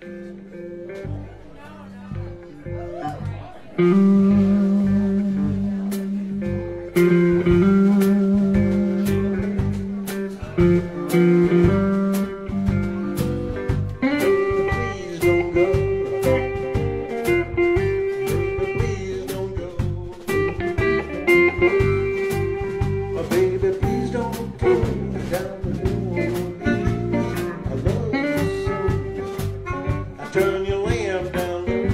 Mm-hmm. Turn your lamp down low.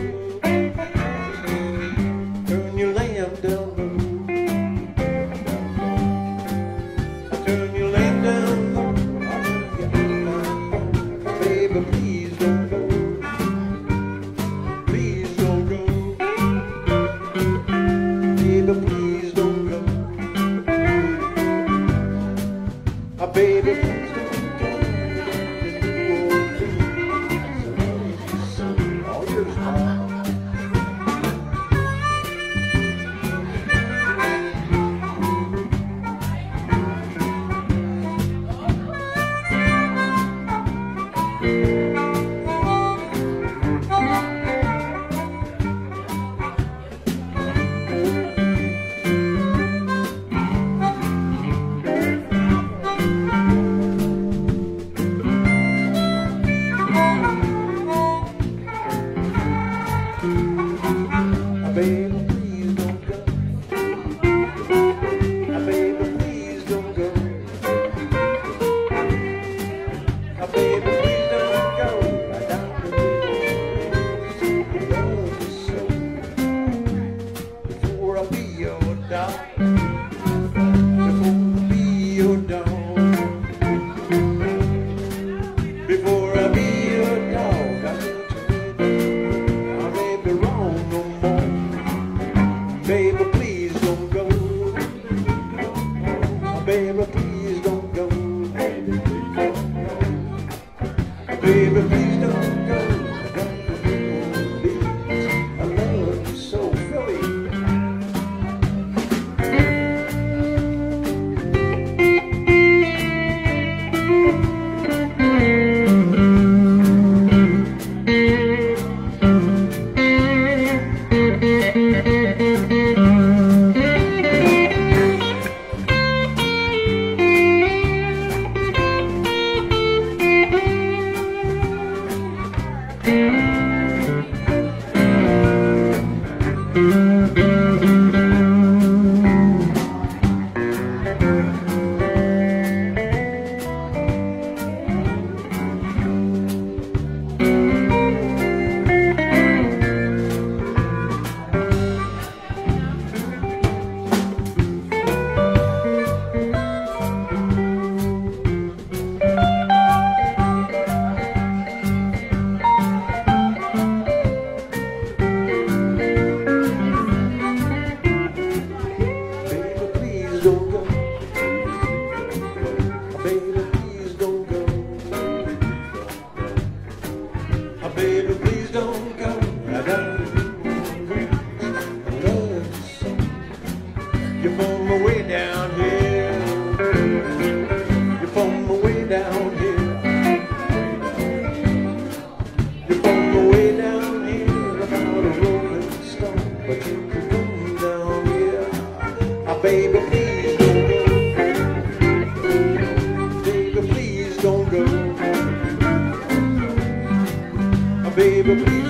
Turn your lamp down low. Turn your lamp down low. Baby, please don't go. Please don't go. Baby, please don't go. Ah, baby, baby, please don't go. Baby, please don't go. Baby.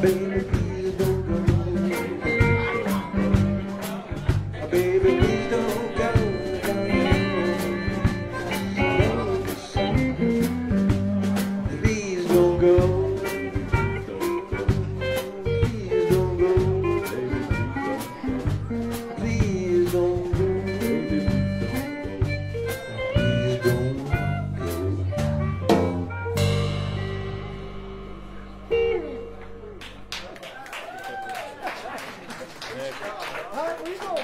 Baby, please 아, 의도.